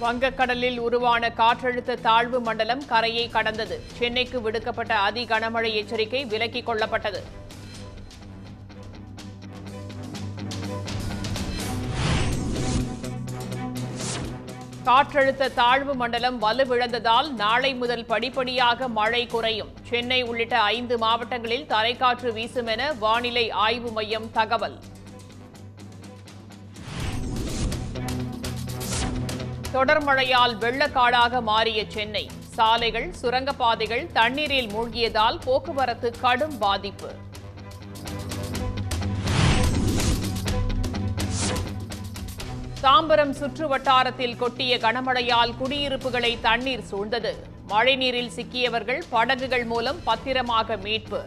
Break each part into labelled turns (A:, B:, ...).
A: வங்கக்கடலில் உருவான காற்றழுத்த தாழ்வு மண்டலம் கரையை கடந்தது. சென்னைக்கு விடுக்கப்பட்ட அதி கனமழை எச்சரிக்கை விலக்கிக் கொள்ளப்பட்டது. காற்றழுத்த தாழ்வு மண்டலம் வலுவிழந்ததால் நாளை முதல் படிப்படியாக மழை குறையும். சென்னை உள்ளிட்ட ஐந்து மாவட்டங்களில் தரைக்காற்று வீசும் என வானிலை ஆய்வு மையம் தகவல். தொடர் மழையால் வெள்ளக்காடாக மாறிய சென்னை. சாலைகள் சுரங்கப்பாதைகள் தண்ணீரில் மூழ்கியதால் போக்குவரத்து கடும் பாதிப்பு. தாம்பரம் சுற்று வட்டாரத்தில் கொட்டிய கனமழையால் குடியிருப்புகளை தண்ணீர் சூழ்ந்தது. மழைநீரில் சிக்கியவர்கள் படகுகள் மூலம் பத்திரமாக மீட்பு.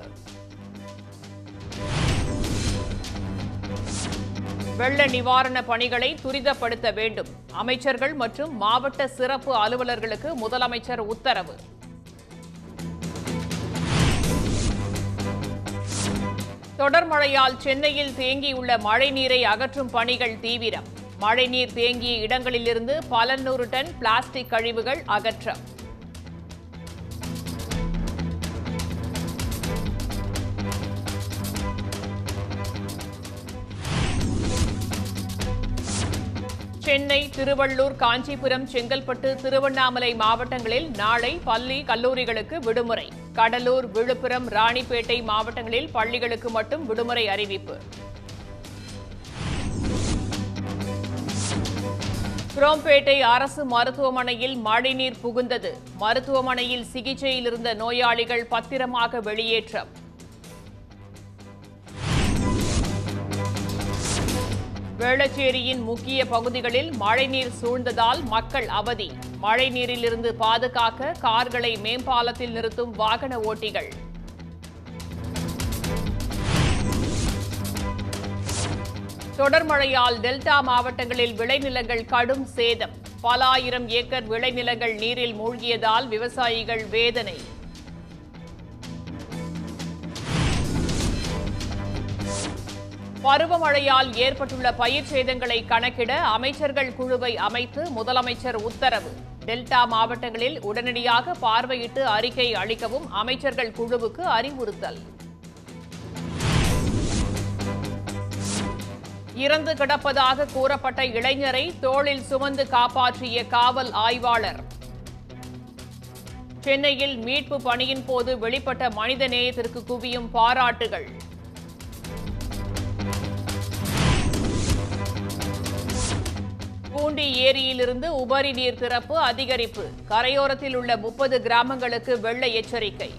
A: வெள்ள நிவாரண பணிகளை துரிதப்படுத்த வேண்டும். அமைச்சர்கள் மற்றும் மாவட்ட சிறப்பு அலுவலர்களுக்கு முதலமைச்சர் உத்தரவு. தொடர் மழையால் சென்னையில் தேங்கியுள்ள மழைநீரை அகற்றும் பணிகள் தீவிரம். மழைநீர் தேங்கிய இடங்களிலிருந்து பல நூறு டன் பிளாஸ்டிக் கழிவுகள் அகற்றம். சென்னை திருவள்ளூர் காஞ்சிபுரம் செங்கல்பட்டு திருவண்ணாமலை மாவட்டங்களில் நாளை பள்ளி கல்லூரிகளுக்கு விடுமுறை. கடலூர் விழுப்புரம் ராணிப்பேட்டை மாவட்டங்களில் பள்ளிகளுக்கு மட்டும் விடுமுறை அறிவிப்பு. குரோம்பேட்டை அரசு மருத்துவமனையில் மழைநீர் புகுந்தது. மருத்துவமனையில் சிகிச்சையில் இருந்த நோயாளிகள் பத்திரமாக வெளியேற்றம். வேளச்சேரியின் முக்கிய பகுதிகளில் மழைநீர் சூழ்ந்ததால் மக்கள் அவதி. மழைநீரிலிருந்து பாதுகாக்க கார்களை மேம்பாலத்தில் நிறுத்தும் வாகன ஓட்டிகள். தொடர் மழையால் டெல்டா மாவட்டங்களில் விளைநிலங்கள் கடும் சேதம். பல ஆயிரம் ஏக்கர் விளைநிலங்கள் நீரில் மூழ்கியதால் விவசாயிகள் வேதனை. பருவமழையால் ஏற்பட்டுள்ள பயிர் சேதங்களை கணக்கிட அமைச்சர்கள் குழுவை அமைத்து முதலமைச்சர் உத்தரவு. டெல்டா மாவட்டங்களில் உடனடியாக பார்வையிட்டு அறிக்கை அளிக்கவும் அமைச்சர்கள் குழுவுக்கு அறிவுறுத்தல். இறந்து கிடப்பதாக கூறப்பட்ட இளைஞரை தோளில் சுமந்து காப்பாற்றிய காவல் ஆய்வாளர். சென்னையில் மீட்பு பணியின் போது வெளிப்பட்ட மனித நேயத்திற்கு குவியும் பாராட்டுகள். பூண்டி ஏரியிலிருந்து உபரி நீர் திறப்பு அதிகரிப்பு. கரையோரத்தில் உள்ள முப்பது கிராமங்களுக்கு வெள்ள எச்சரிக்கை.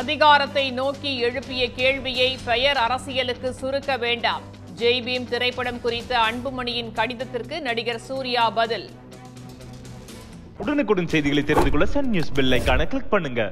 A: அதிகாரத்தை நோக்கி எழுப்பிய கேள்வியை பெயர் அரசியலுக்கு சுருக்க வேண்டாம். ஜெய்பீம் திரைப்படம் குறித்த அன்புமணியின் கடிதத்திற்கு நடிகர் சூர்யா பதில்.
B: உடனுக்குடன் செய்திகளை தெரிந்து கொள்ள சன் நியூஸ் பெல் கிளிக் பண்ணுங்க.